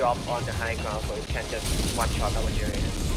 drop on the high ground so it can just one shot our generator.